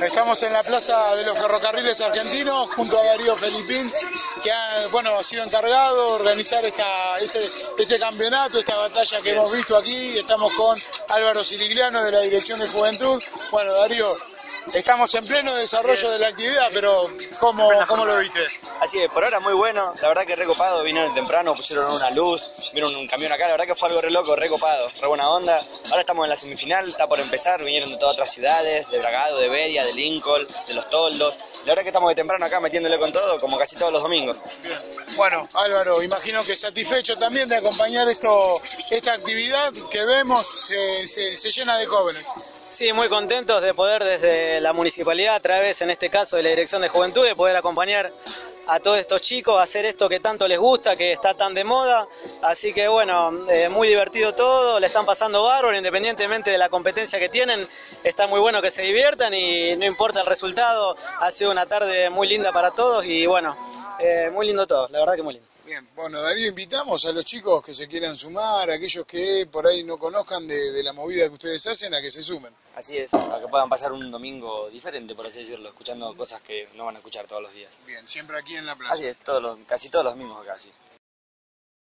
Estamos en la Plaza de los Ferrocarriles Argentinos junto a Darío Felipín, que ha, bueno, ha sido encargado de organizar esta, este, este campeonato, esta batalla que hemos visto aquí. Estamos con Álvaro Sirigliano de la Dirección de Juventud. Bueno, Darío, estamos en pleno desarrollo de la actividad, pero ¿cómo, cómo lo viste? Así es, por ahora muy bueno, la verdad que recopado, vinieron temprano, pusieron una luz, vieron un camión acá, la verdad que fue algo re loco, recopado, re buena onda. Ahora estamos en la semifinal, está por empezar, vinieron de todas otras ciudades, de Bragado, de Bedia, de Lincoln, de Los Toldos. La verdad que estamos de temprano acá metiéndole con todo, como casi todos los domingos. Bien. Bueno, Álvaro, imagino que satisfecho también de acompañar esto, esta actividad que vemos, se, se- se llena de jóvenes. Sí, muy contentos de poder desde la municipalidad, a través en este caso de la Dirección de Juventud, de poder acompañar a todos estos chicos a hacer esto que tanto les gusta, que está tan de moda. Así que bueno, eh, muy divertido todo, le están pasando bárbaro, independientemente de la competencia que tienen, está muy bueno que se diviertan y no importa el resultado, ha sido una tarde muy linda para todos y bueno, eh, muy lindo todo, la verdad que muy lindo. Bien, bueno, Darío, invitamos a los chicos que se quieran sumar, a aquellos que por ahí no conozcan de, de la movida que ustedes hacen, a que se sumen. Así es, para que puedan pasar un domingo diferente, por así decirlo, escuchando cosas que no van a escuchar todos los días. Bien, siempre aquí en la plaza. Así es, todos los, casi todos los mismos acá, sí.